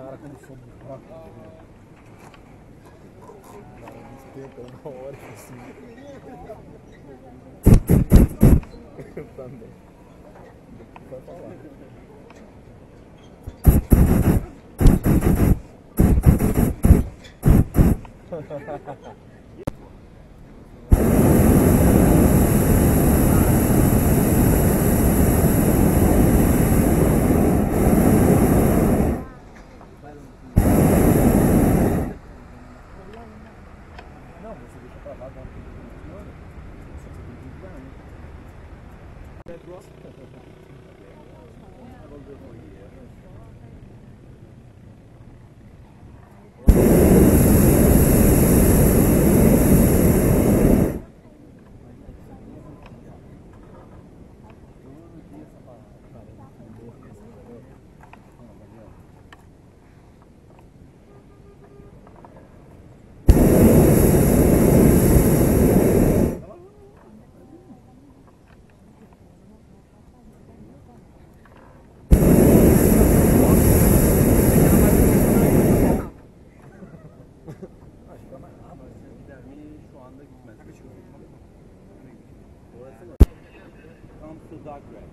cara quando sobe do barco. Cara, muito tempo, era uma hora assim. Tá Eu também. Vai falar. Ha ha ha ha. Comes to dark red.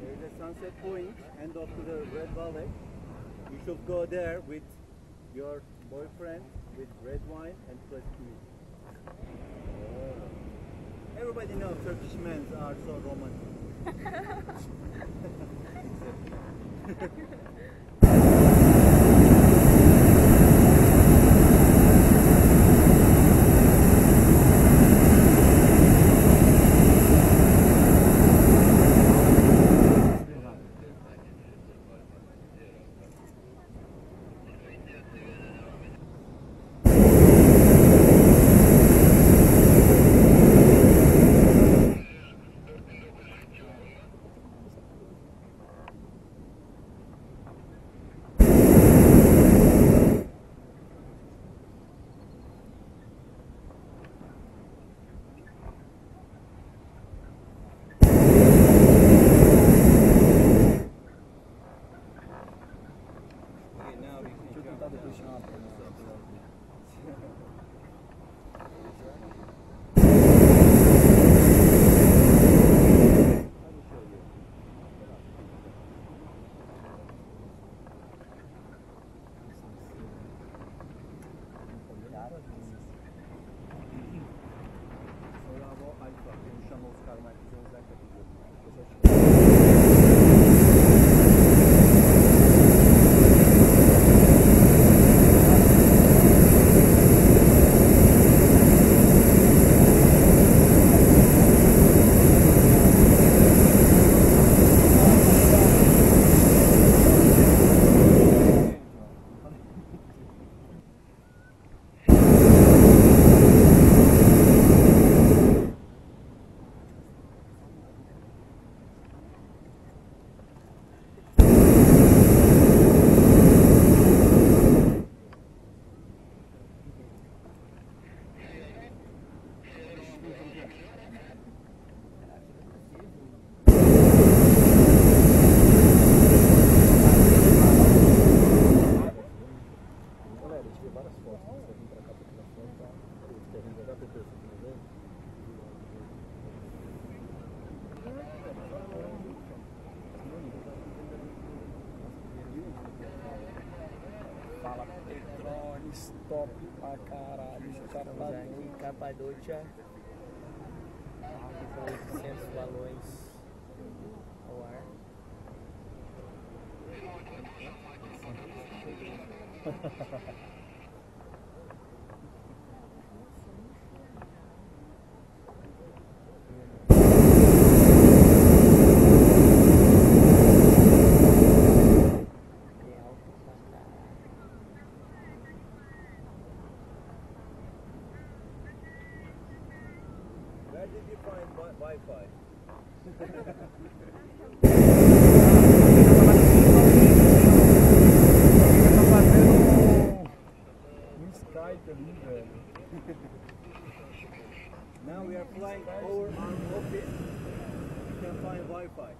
There is a sunset point, end of the Red Valley. You should go there with your boyfriend, with red wine and fresh music. Oh. Everybody knows Turkish men are so romantic. Pas de. Top pra caralho. Estamos aqui em Capadócia, 800 balões ao ar. did you find wi- Wi-Fi? Now we are flying over our office. You can find Wi-Fi.